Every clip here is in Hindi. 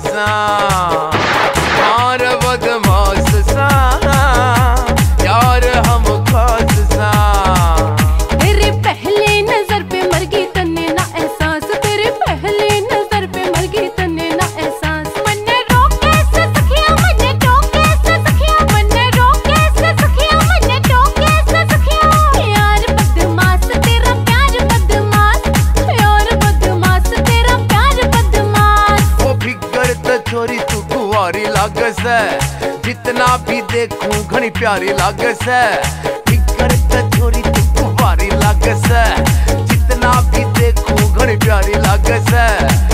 song. से जितना भी देखूँ घनी प्यारी लागे है बिगड़ तो छोरी तुम लागे से। जितना भी देखूँ घनी प्यारी लागे है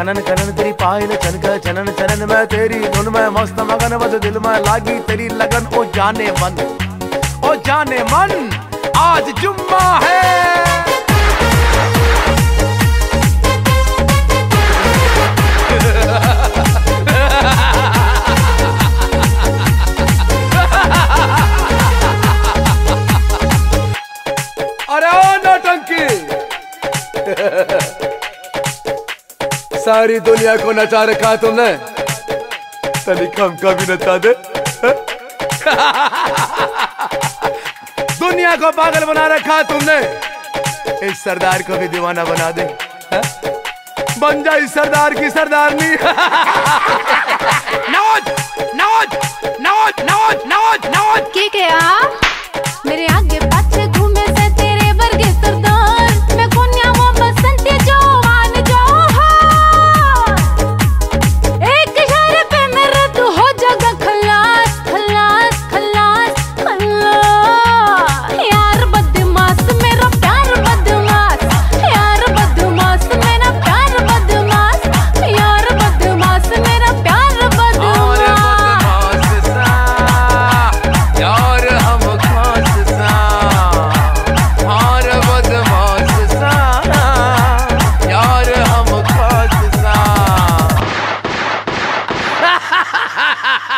खनन खनन तेरी पायल छनके चनन चनन में तेरी धुन में मस्त मगन, बस दिल में लागी तेरी लगन। ओ जाने मन, ओ जाने मन, आज जुम्मा है। अरे ओ नौटंकी। सारी दुनिया को नचा रखा तुमने। तनिक हमका भी नचा दे। दुनिया को पागल बना रखा तुमने। इस सरदार को भी दीवाना बना दे? बन जा इस सरदार की सरदारनी। नौज नौज नौज की क्या